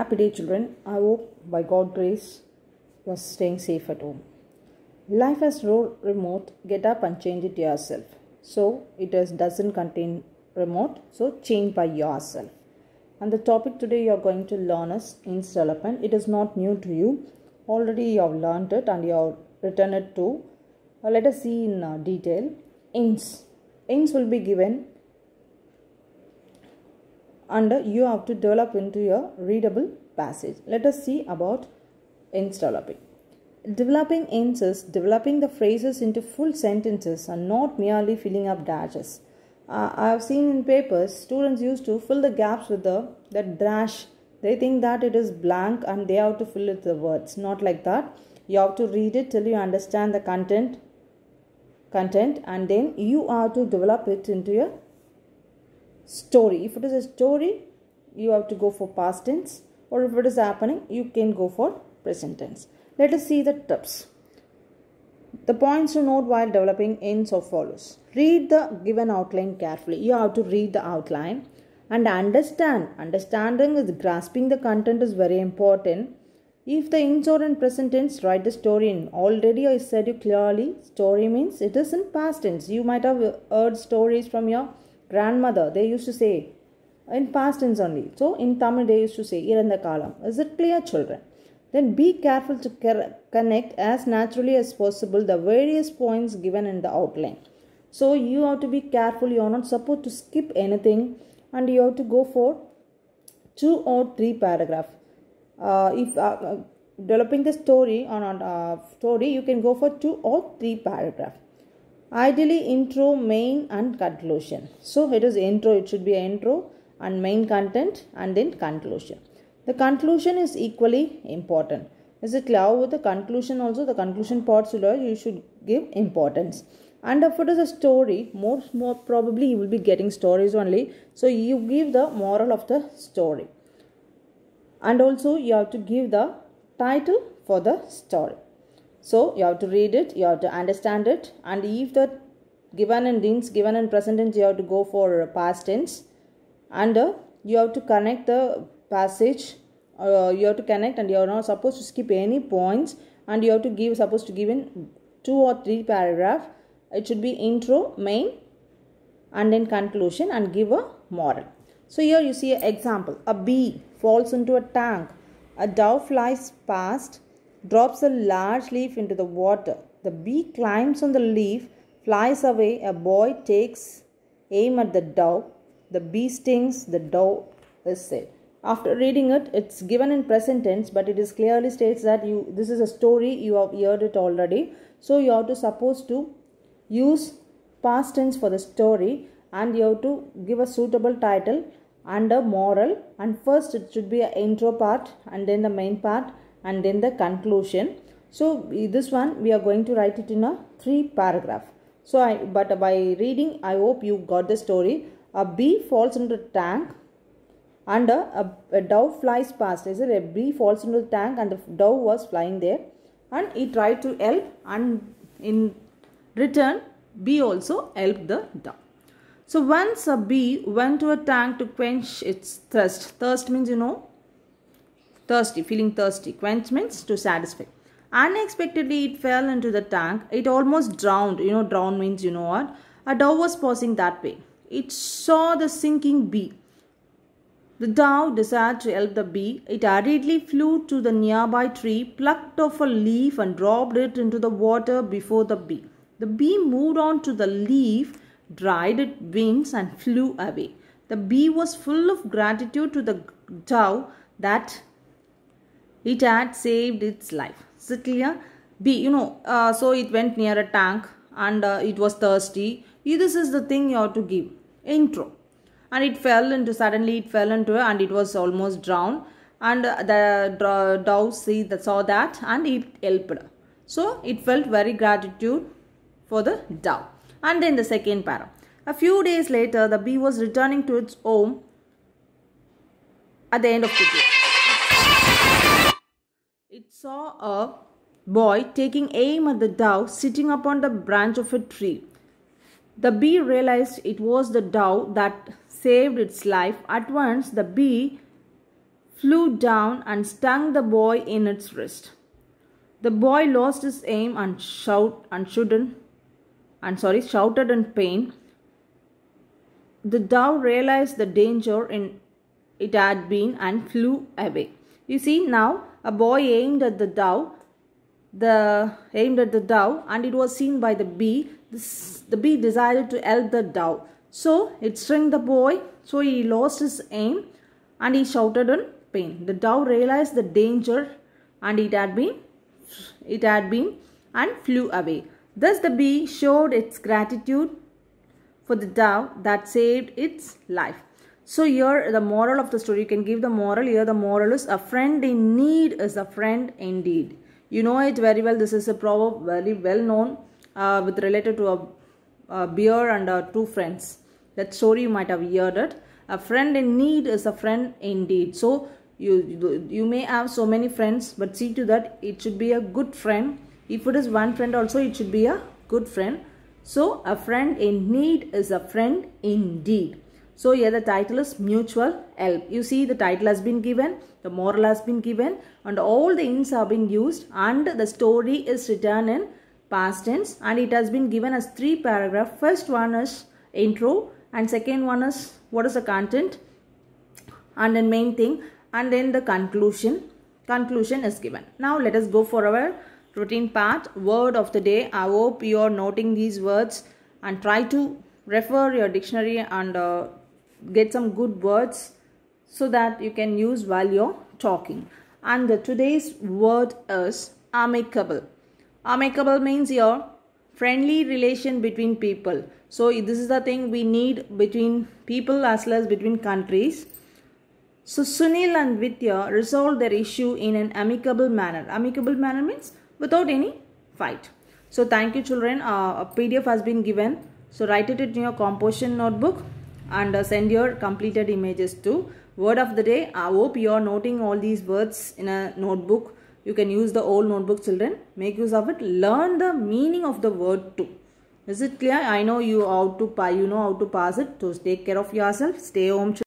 Happy day, children. I hope by God's grace you are staying safe at home. Life has no remote. Get up and change it yourself. So it is, doesn't contain remote. So change by yourself. And the topic today you are going to learn is hints development. It is not new to you. Already you have learned it and you have written it too. Uh, let us see in uh, detail. Hints. Hints will be given and you have to develop into a readable passage. Let us see about hints developing. Developing hints is developing the phrases into full sentences and not merely filling up dashes. Uh, I have seen in papers students used to fill the gaps with the that dash. They think that it is blank and they have to fill it with the words. Not like that. You have to read it till you understand the content content and then you have to develop it into a story. If it is a story, you have to go for past tense, or if it is happening, you can go for present tense. Let us see the tips. The points to note while developing hints of follows. Read the given outline carefully. You have to read the outline and understand. Understanding is grasping the content is very important. If the hints are in present tense, write the story in. Already I said you clearly, story means it is in past tense. You might have heard stories from your grandmother they used to say in past tense only. So in tamil they used to say iranda kalam is it clear children? Then be careful to connect as naturally as possible the various points given in the outline. So you have to be careful. You are not supposed to skip anything. And you have to go for two or three paragraph. Uh, if uh, uh, developing the story on a uh, story you can go for two or three paragraph ideally intro main and conclusion. So it is intro it should be intro and main content and then conclusion. The conclusion is equally important. Is it clear with the conclusion also? The conclusion parts you should give importance. And if it is a story more more probably you will be getting stories only. So you give the moral of the story. And also you have to give the title for the story so you have to read it, you have to understand it, and if the given in tense, given in present tense, you have to go for past tense, and uh, you have to connect the passage. Uh, you have to connect, and you are not supposed to skip any points, and you have to give supposed to give in two or three paragraph. It should be intro, main, and then conclusion, and give a moral. So here you see an example: a bee falls into a tank, a dove flies past drops a large leaf into the water. The bee climbs on the leaf, flies away. A boy takes aim at the dove. The bee stings, the dove is said. After reading it, it's given in present tense, but it is clearly states that you this is a story, you have heard it already. So you have to suppose to use past tense for the story and you have to give a suitable title and a moral and first it should be an intro part and then the main part and then the conclusion. So this one we are going to write it in a three paragraph. So I but by reading I hope you got the story. A bee falls into the tank and a, a, dove flies past. Is it a bee falls into the tank and the dove was flying there and he tried to help and in return bee also helped the dove. So once a bee went to a tank to quench its thirst. Thirst means you know thirsty, feeling thirsty. Quench means to satisfy. Unexpectedly, it fell into the tank. It almost drowned. You know, drown means you know what? A dove was passing that way. It saw the sinking bee. The dove desired to help the bee. It hurriedly flew to the nearby tree, plucked off a leaf and dropped it into the water before the bee. The bee moved on to the leaf, dried its wings and flew away. The bee was full of gratitude to the dove that it had saved its life. Is it clear? B, you know, uh, so it went near a tank and uh, it was thirsty. This is the thing you have to give. Intro. And it fell into, suddenly it fell into and it was almost drowned. And uh, the dove see that, saw that and it helped. So it felt very gratitude for the dove. And then the second para. A few days later, the bee was returning to its home at the end of the day saw a boy taking aim at the dove sitting upon the branch of a tree. The bee realized it was the dove that saved its life. At once, the bee flew down and stung the boy in its wrist. The boy lost his aim and shout and shouldn't and sorry shouted in pain. The dove realized the danger in it had been and flew away. You see now a boy aimed at the dove, the aimed at the dove, and it was seen by the bee. This, the bee decided to help the dove, so it stung the boy. So he lost his aim, and he shouted in pain. The dove realized the danger, and it had been, it had been, and flew away. Thus the bee showed its gratitude for the dove that saved its life. So here the moral of the story, you can give the moral. Here the moral is a friend in need is a friend indeed. You know it very well. This is a proverb very well known uh, with related to a, a bear and uh, two friends. That story you might have heard it. A friend in need is a friend indeed. So you, you may have so many friends but see to that it should be a good friend. If it is one friend also it should be a good friend. So a friend in need is a friend indeed. So here the title is mutual help. You see the title has been given, the moral has been given and all the hints have been used and the story is written in past tense and it has been given as three paragraph. First one is intro and second one is what is the content and then main thing and then the conclusion. Conclusion is given. Now let us go for our routine part. Word of the day. I hope you are noting these words and try to refer your dictionary and uh, get some good words so that you can use while you're talking. And the today's word is amicable. Amicable means your friendly relation between people. So this is the thing we need between people as well as between countries. So Sunil and Vidya resolved their issue in an amicable manner. Amicable manner means without any fight. So thank you children. Uh, a PDF has been given. So write it in your composition notebook and uh, send your completed images to word of the day. I hope you are noting all these words in a notebook. You can use the old notebook children. Make use of it. Learn the meaning of the word too. Is it clear? I know you how to you know how to pass it. So take care of yourself. Stay home